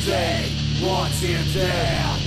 TMD, right TMD.